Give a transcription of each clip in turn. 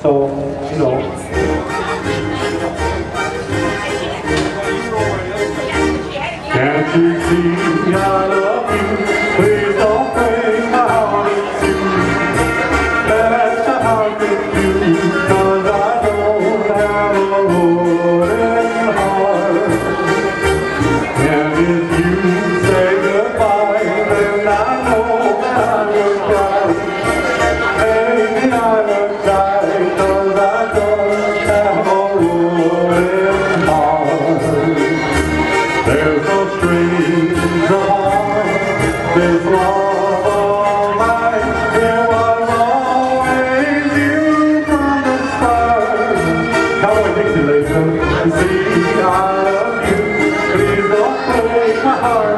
So, you know, can't you see I love you? Please don't break my heart in two. That's the hard to do, 'cause I don't have a wooden heart. And if you say goodbye, then I know I will cry. Dixie, see, I love you. Please don't break my heart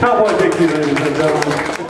Cowboy Dixie, ladies and gentlemen.